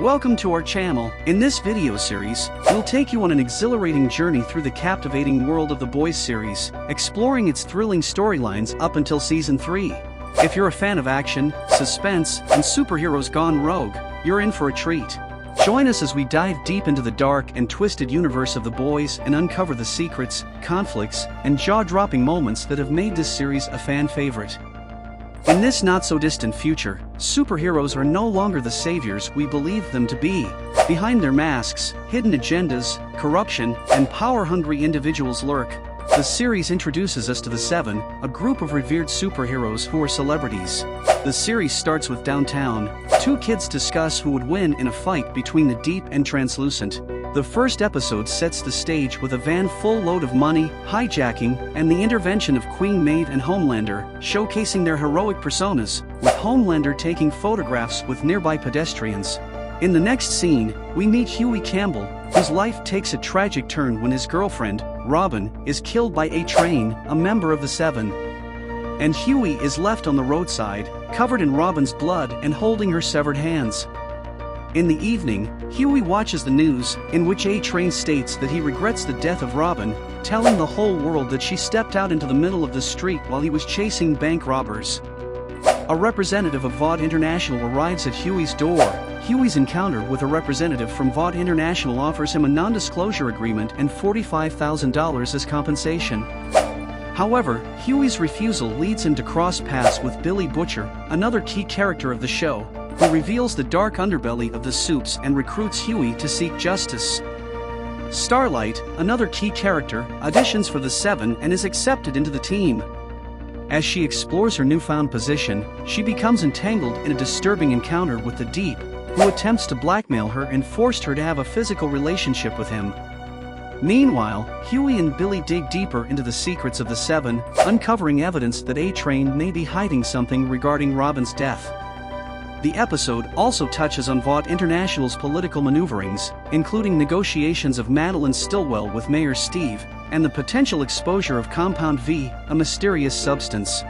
Welcome to our channel. In this video series, we'll take you on an exhilarating journey through the captivating world of the Boys series, exploring its thrilling storylines up until season 3. If you're a fan of action, suspense, and superheroes gone rogue, you're in for a treat. Join us as we dive deep into the dark and twisted universe of the boys and uncover the secrets, conflicts, and jaw-dropping moments that have made this series a fan favorite. In this not-so-distant future, superheroes are no longer the saviors we believe them to be. Behind their masks, hidden agendas, corruption, and power-hungry individuals lurk. The series introduces us to the Seven, a group of revered superheroes who are celebrities. The series starts with Downtown. Two kids discuss who would win in a fight between the Deep and Translucent. The first episode sets the stage with a van full load of money, hijacking, and the intervention of Queen Maeve and Homelander, showcasing their heroic personas, with Homelander taking photographs with nearby pedestrians. In the next scene, we meet Hughie Campbell, whose life takes a tragic turn when his girlfriend, Robin, is killed by A-Train, a member of the Seven. And Hughie is left on the roadside, covered in Robin's blood and holding her severed hands. In the evening, Hughie watches the news, in which A-Train states that he regrets the death of Robin, telling the whole world that she stepped out into the middle of the street while he was chasing bank robbers. A representative of Vought International arrives at Hughie's door. Hughie's encounter with a representative from Vought International offers him a non-disclosure agreement and $45,000 as compensation. However, Hughie's refusal leads him to cross paths with Billy Butcher, another key character of the show, who reveals the dark underbelly of the Supes and recruits Hughie to seek justice. Starlight, another key character, auditions for the Seven and is accepted into the team. As she explores her newfound position, she becomes entangled in a disturbing encounter with the Deep, who attempts to blackmail her and forced her to have a physical relationship with him. Meanwhile, Hughie and Billy dig deeper into the secrets of the Seven, uncovering evidence that A-Train may be hiding something regarding Robin's death. The episode also touches on Vought International's political maneuverings, including negotiations of Madelyn Stillwell with Mayor Steve, and the potential exposure of Compound V, a mysterious substance.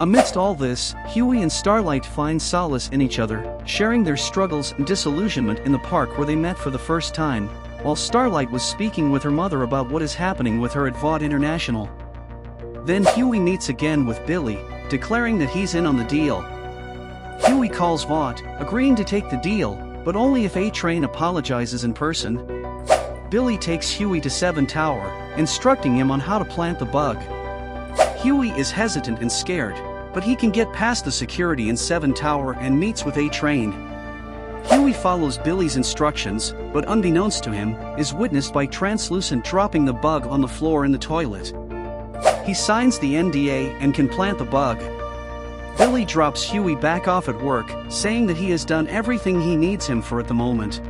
Amidst all this, Hughie and Starlight find solace in each other, sharing their struggles and disillusionment in the park where they met for the first time, while Starlight was speaking with her mother about what is happening with her at Vought International. Then Hughie meets again with Billy, declaring that he's in on the deal. Hughie calls Vought, agreeing to take the deal, but only if A-Train apologizes in person. Billy takes Hughie to Seven Tower, instructing him on how to plant the bug. Hughie is hesitant and scared, but he can get past the security in Seven Tower and meets with A-Train. Hughie follows Billy's instructions, but unbeknownst to him, is witnessed by Translucent dropping the bug on the floor in the toilet. He signs the NDA and can plant the bug. Billy drops Hughie back off at work, saying that he has done everything he needs him for at the moment.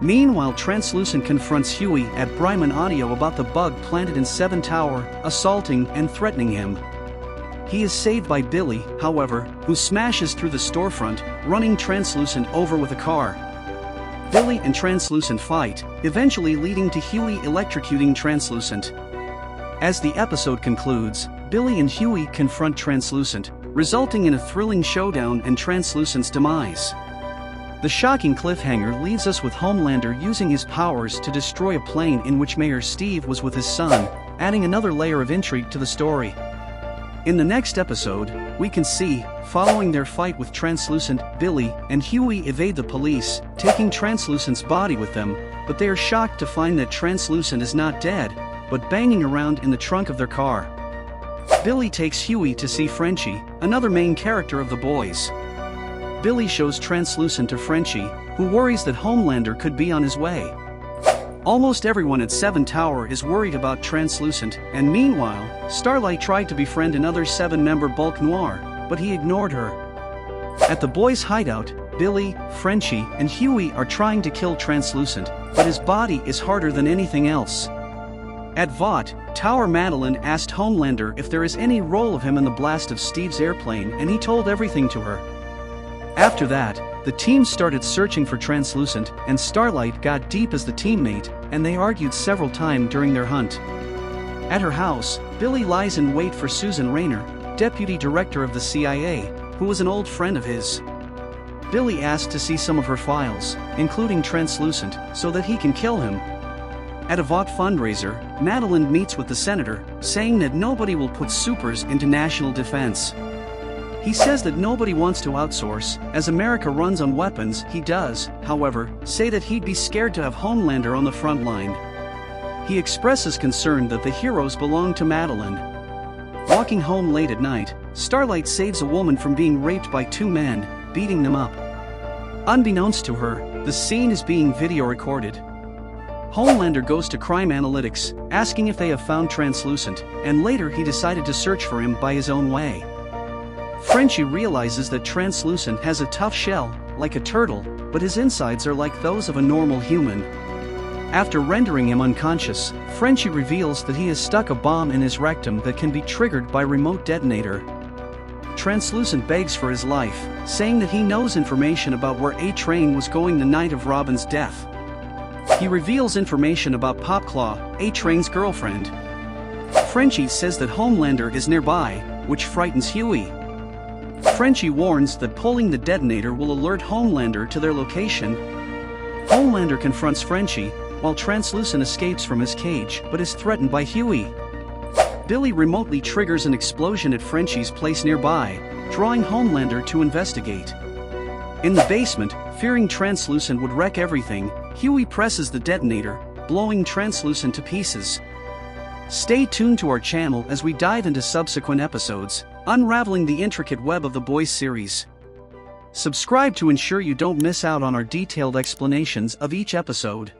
Meanwhile Translucent confronts Hughie at Bryman Audio about the bug planted in Seven Tower, assaulting and threatening him. He is saved by Billy, however, who smashes through the storefront, running Translucent over with a car. Billy and Translucent fight, eventually leading to Hughie electrocuting Translucent. As the episode concludes, Billy and Hughie confront Translucent, resulting in a thrilling showdown and Translucent's demise. The shocking cliffhanger leaves us with Homelander using his powers to destroy a plane in which Mayor Steve was with his son, adding another layer of intrigue to the story. In the next episode, we can see, following their fight with Translucent, Billy and Hughie evade the police, taking Translucent's body with them, but they are shocked to find that Translucent is not dead, but banging around in the trunk of their car. Billy takes Hughie to see Frenchie, another main character of the boys. Billy shows Translucent to Frenchie, who worries that Homelander could be on his way. Almost everyone at Seven Tower is worried about Translucent, and meanwhile, Starlight tried to befriend another seven-member Black Noir, but he ignored her. At the boys' hideout, Billy, Frenchie, and Hughie are trying to kill Translucent, but his body is harder than anything else. At Vought, Tower Madelyn asked Homelander if there is any role of him in the blast of Steve's airplane and he told everything to her. After that, the team started searching for Translucent and Starlight got deep as the teammate and they argued several times during their hunt. At her house, Billy lies in wait for Susan Rayner, deputy director of the CIA, who was an old friend of his. Billy asks to see some of her files, including Translucent, so that he can kill him. At a Vought fundraiser, Madelyn meets with the senator, saying that nobody will put supers into national defense. He says that nobody wants to outsource, as America runs on weapons, he does, however, say that he'd be scared to have Homelander on the front line. He expresses concern that the heroes belong to Madelyn. Walking home late at night, Starlight saves a woman from being raped by two men, beating them up. Unbeknownst to her, the scene is being video recorded. Homelander goes to Crime Analytics, asking if they have found Translucent, and later he decided to search for him by his own way. Frenchie realizes that Translucent has a tough shell, like a turtle, but his insides are like those of a normal human. After rendering him unconscious, Frenchie reveals that he has stuck a bomb in his rectum that can be triggered by remote detonator. Translucent begs for his life, saying that he knows information about where A-Train was going the night of Robin's death. He reveals information about Popclaw, A-Train's girlfriend. Frenchie says that Homelander is nearby, which frightens Hughie. Frenchie warns that pulling the detonator will alert Homelander to their location. Homelander confronts Frenchie, while Translucent escapes from his cage but is threatened by Hughie. Billy remotely triggers an explosion at Frenchie's place nearby, drawing Homelander to investigate. In the basement, fearing Translucent would wreck everything, Hughie presses the detonator, blowing Translucent to pieces. Stay tuned to our channel as we dive into subsequent episodes, unraveling the intricate web of the Boys series. Subscribe to ensure you don't miss out on our detailed explanations of each episode.